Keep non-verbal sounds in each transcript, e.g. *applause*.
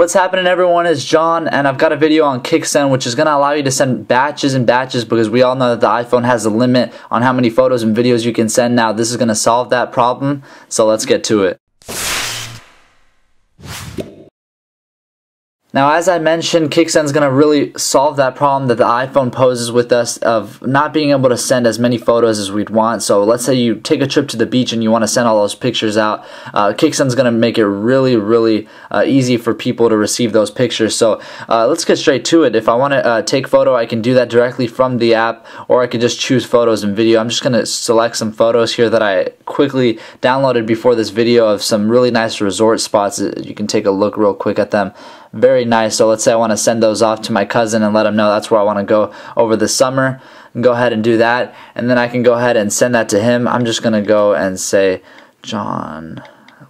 What's happening everyone is Jon and I've got a video on Kicksend which is going to allow you to send batches and batches because we all know that the iPhone has a limit on how many photos and videos you can send now. This is going to solve that problem so let's get to it. Now, as I mentioned, Kicksend is going to really solve that problem that the iPhone poses with us of not being able to send as many photos as we'd want. So let's say you take a trip to the beach and you want to send all those pictures out. Uh, is going to make it really, really uh, easy for people to receive those pictures. So uh, let's get straight to it. If I want to uh, take photo, I can do that directly from the app or I could just choose photos and video. I'm just going to select some photos here that I quickly downloaded before this video of some really nice resort spots. You can take a look real quick at them very nice. So let's say I want to send those off to my cousin and let him know that's where I want to go over the summer. And Go ahead and do that. And then I can go ahead and send that to him. I'm just going to go and say, John,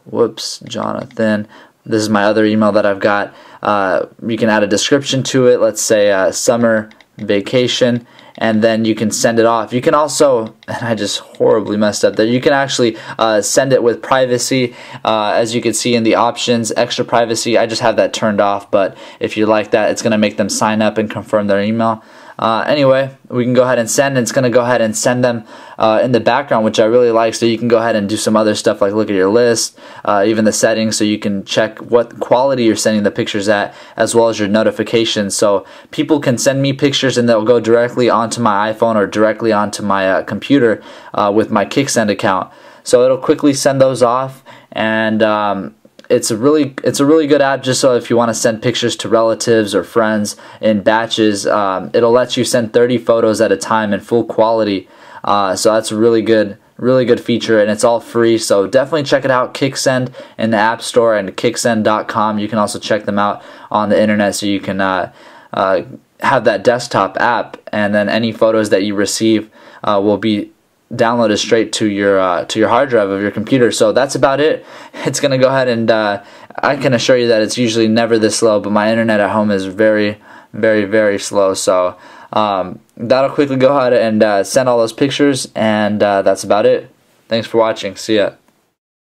whoops, Jonathan. This is my other email that I've got. Uh, you can add a description to it. Let's say uh, summer vacation and then you can send it off. You can also, *laughs* and I just horribly messed up there, you can actually uh, send it with privacy. Uh, as you can see in the options, extra privacy, I just have that turned off, but if you like that, it's going to make them sign up and confirm their email. Uh, anyway, we can go ahead and send. It's going to go ahead and send them uh, in the background, which I really like. So you can go ahead and do some other stuff like look at your list, uh, even the settings, so you can check what quality you're sending the pictures at, as well as your notifications. So people can send me pictures and they'll go directly onto my iPhone or directly onto my uh, computer uh, with my Kicksend account. So it'll quickly send those off and um, it's a really it's a really good app just so if you want to send pictures to relatives or friends in batches um, it'll let you send 30 photos at a time in full quality. Uh, so that's a really good really good feature and it's all free so definitely check it out kicksend in the app store and kicksend.com you can also check them out on the internet so you can uh, uh, have that desktop app and then any photos that you receive uh, will be download it straight to your uh, to your hard drive of your computer. So that's about it. *laughs* It's gonna go ahead and uh, I can assure you that it's usually never this slow, but my internet at home is very, very, very slow. So um, that'll quickly go ahead and uh, send all those pictures, and uh, that's about it. Thanks for watching. See ya.